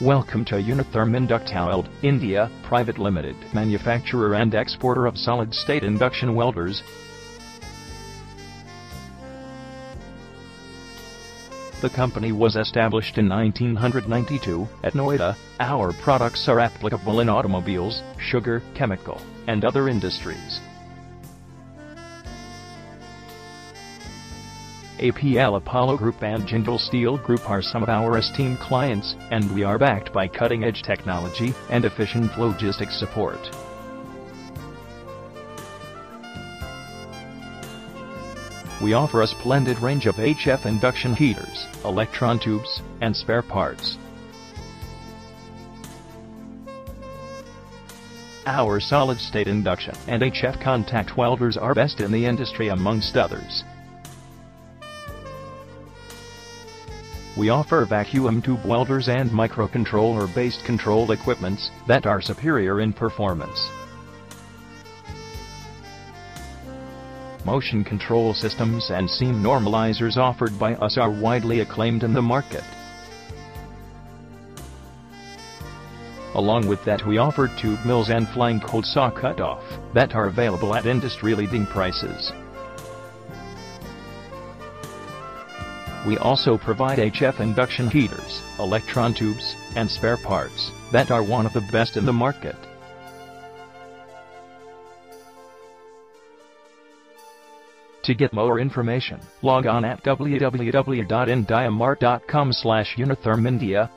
Welcome to Unitherm Inductoweld, India, Private Limited, manufacturer and exporter of solid-state induction welders. The company was established in 1992 at Noida. Our products are applicable in automobiles, sugar, chemical, and other industries. APL Apollo Group and Jindal Steel Group are some of our esteemed clients, and we are backed by cutting-edge technology and efficient logistics support. We offer a splendid range of HF induction heaters, electron tubes, and spare parts. Our solid-state induction and HF contact welders are best in the industry amongst others. We offer vacuum tube welders and microcontroller-based control equipments that are superior in performance. Motion control systems and seam normalizers offered by us are widely acclaimed in the market. Along with that we offer tube mills and flying cold saw cutoff that are available at industry-leading prices. We also provide HF induction heaters, electron tubes, and spare parts that are one of the best in the market. To get more information, log on at www.indiamart.com slash unithermindia